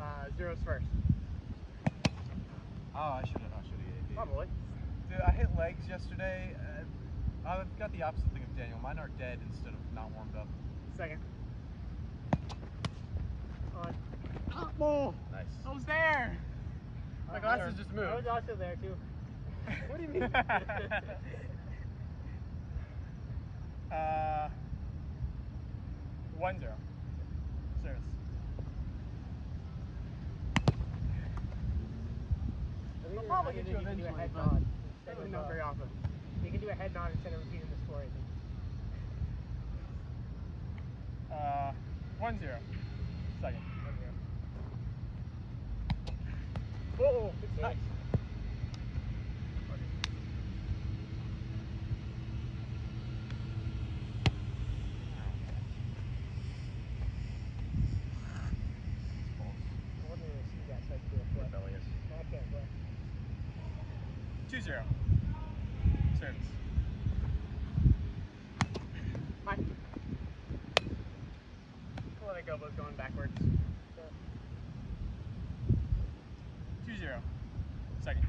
Uh, zeros first. Oh, I should have. I should have. Probably. Dude, I hit legs yesterday. Uh, I've got the opposite thing of Daniel. Mine are dead instead of not warmed up. Second. On. Top ball. Nice. I was there. My glasses just moved. I was also there too. what do you mean? uh, one zero. Service. I'll probably get you can do a eventually, head nod instead of, not very often. You can do a head nod instead of repeating the score. I think. Uh, one zero. Second. One zero. Oh, good save. Nice. 2 0. Service. Hi. Athletic elbows going backwards. 2 Second.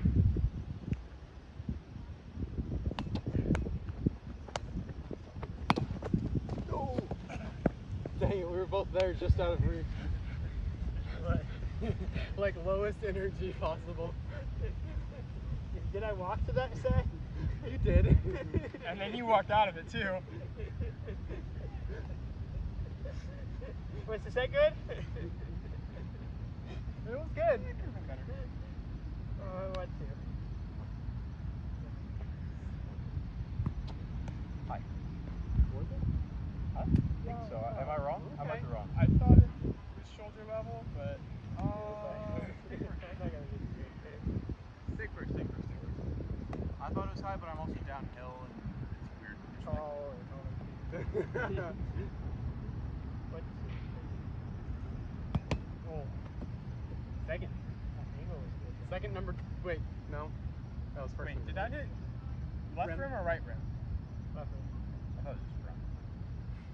Oh. Dang it, we were both there just out of reach. like lowest energy possible. Did I walk to that say? You did. And then you walked out of it too. Was the set good? It was good. It could have been better. Oh, what to? Hi. Was it? Huh? I think so. Am I wrong? I might Okay. be wrong. I thought it was shoulder level, but uh, Stick first, stick first, stick first. I thought it was high, but I'm also downhill and it's weird. Tall or tall. What? Oh, Second. Angle was good. Second number. Wait, no. That was first. wait, did that hit left Rim. rim or right rim? Left rim. I thought it was just front.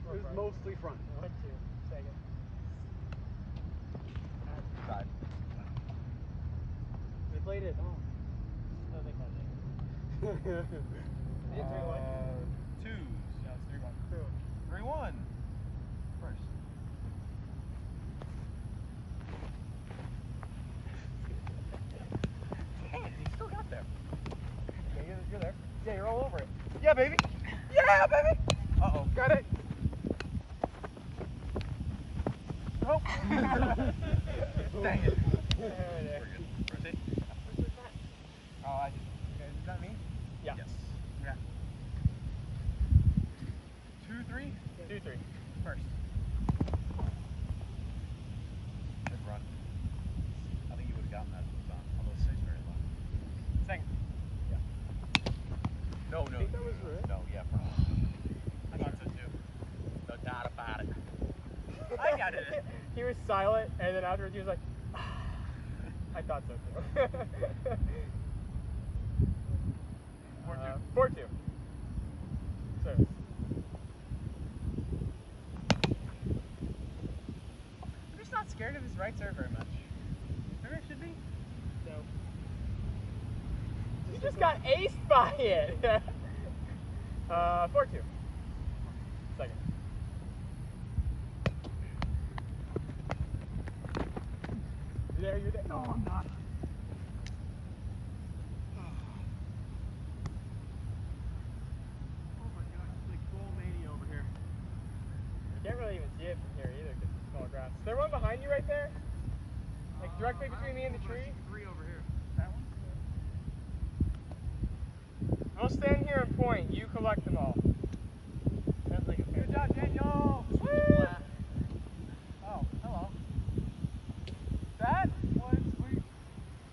Or It was front. mostly front. One, two. Second. Side. They played it. Oh. No, they called it. Is it three one? Uh, twos. Yeah, it's three one. Two. Three one. First. Dang it, he still got there. Yeah, you're, you're all over it. Yeah, baby. Yeah, baby. Uh oh. Got it. Nope. Dang it. There it is. We're good. Rotate. Oh, I did. Okay, is that me? Yeah. Yes. Yeah. Two, three? Two, three. First. Good run. I think you would have gotten that if it was on. Although it stays very low. Second. No, no. Think that was no. No, yeah. For, I thought so too. no doubt about it. I got it. he was silent, and then afterwards he was like, I thought so too. Four, two. Uh, four two. So, I'm just not scared of his right serve very much. Maybe I should be. no. You just got aced by it. uh, four two. Second. You there? You're there. No, I'm not. Oh my god, like full mania over here. You can't really even see it from here either because it's tall grass. Is there one behind you right there? Like directly between me and the tree? Three over here. That one? I'll stand here and point. You collect them all. Sounds like a Good job, Daniel. Woo! Oh, hello. That was sweet.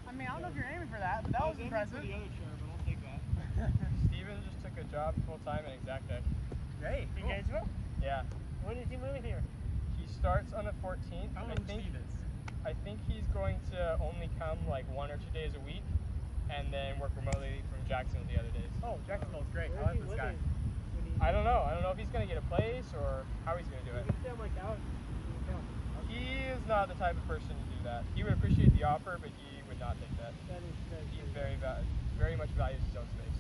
I mean, I don't know if you're aiming for that, but that was impressive. the other chair, but I'll take that. Steven just took a job full time in Exactech. Great. In Gainesville? Yeah. When is he moving here? He starts on the 14th. I don't I think. I think he's going to only come like one or two days a week, and then work remotely from Jacksonville the other days. Oh, Jacksonville's great. I like this guy. I don't know. I don't know if he's gonna get a place or how he's gonna do it. like out. He He is not the type of person to do that. He would appreciate the offer, but he would not take that. That is very He true. very va- very much values his own space.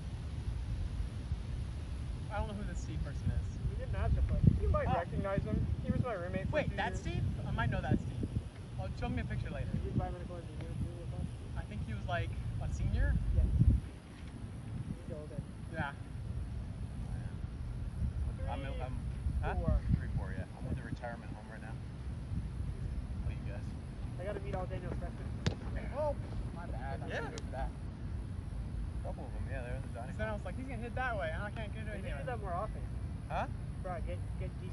I don't know who this Steve person is. He didn't ask for it. You might Oh. recognize him. He was my roommate for Wait, two that's years. Steve? I might know that Steve. Oh, show me a picture later. He did biomedical engineering too with us. I think he was like a senior. Yeah. He's older. Yeah. I'm, I'm huh? Four. Three, four, yeah. I'm with the retirement home right now. What you guys? I got to meet all Daniel's freshmen. Oh, my bad. I'm Yeah. for that. A couple of them, yeah, they're in the dining Then I was like, he's gonna hit that way. And I can't get need to do that more often. Huh? Bro, get get DC